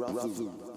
Ravu.